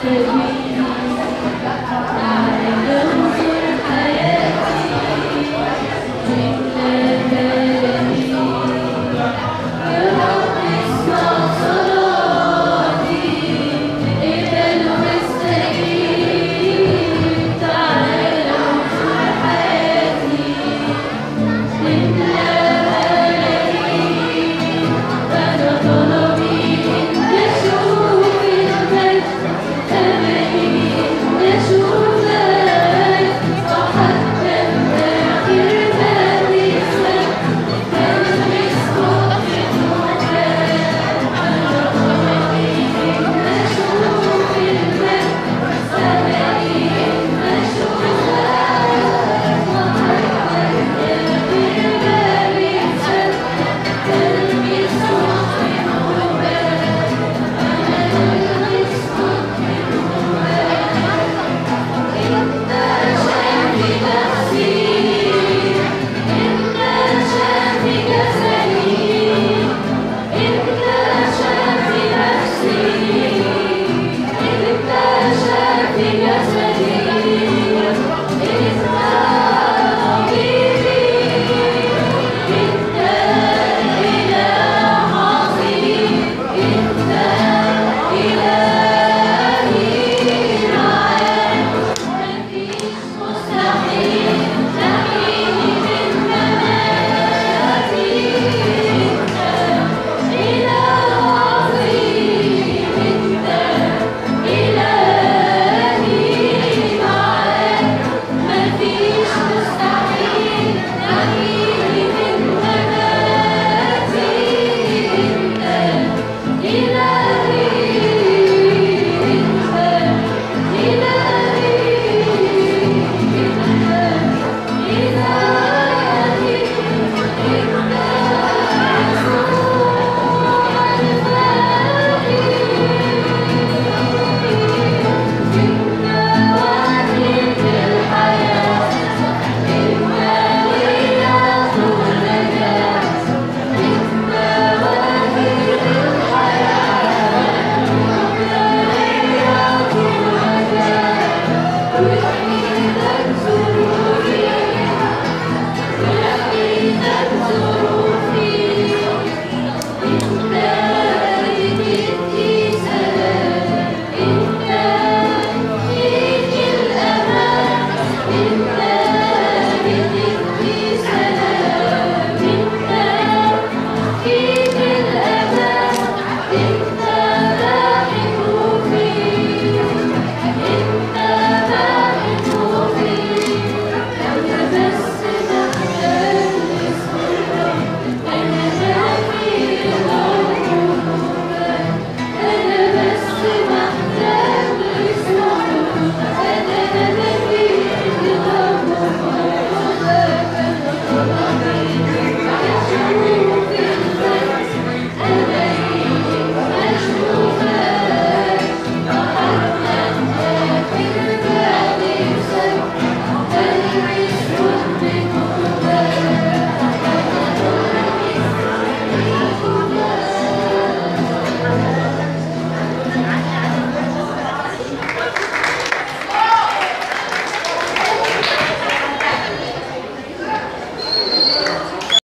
所以他